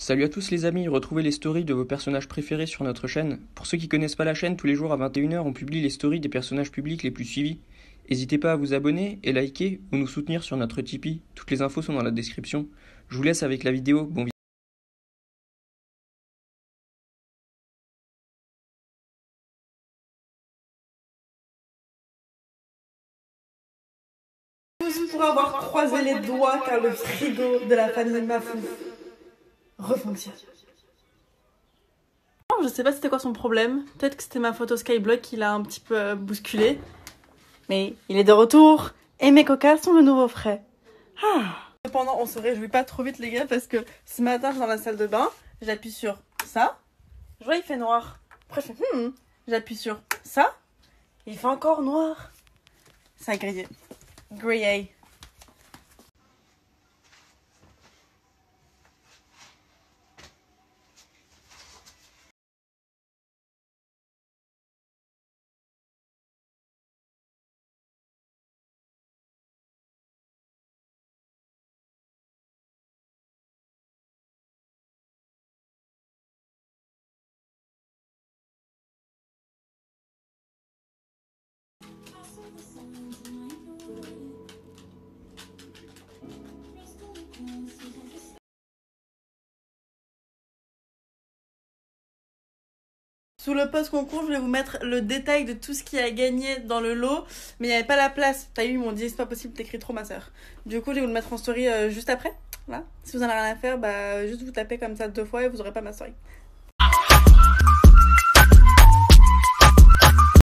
Salut à tous les amis, retrouvez les stories de vos personnages préférés sur notre chaîne. Pour ceux qui connaissent pas la chaîne, tous les jours à 21h on publie les stories des personnages publics les plus suivis. N'hésitez pas à vous abonner et liker ou nous soutenir sur notre Tipeee, toutes les infos sont dans la description. Je vous laisse avec la vidéo, bon pour refonctionne. Oh, Je sais pas c'était quoi son problème. Peut-être que c'était ma photo Skyblock qui l'a un petit peu euh, bousculé. Mais il est de retour et mes coca sont de nouveau frais. Ah. Cependant, on se réjouit pas trop vite les gars parce que ce matin, je suis dans la salle de bain, j'appuie sur ça. Je vois il fait noir. Après je fais hmm. J'appuie sur ça. Il fait encore noir. Ça a grillé. Grillé. Sous le post concours, je vais vous mettre le détail de tout ce qui a gagné dans le lot, mais il n'y avait pas la place. T'as eu, ils m'ont dit c'est pas possible, t'écris trop ma soeur. Du coup, je vais vous le mettre en story euh, juste après. Là. Si vous en avez rien à faire, bah juste vous tapez comme ça deux fois et vous aurez pas ma story.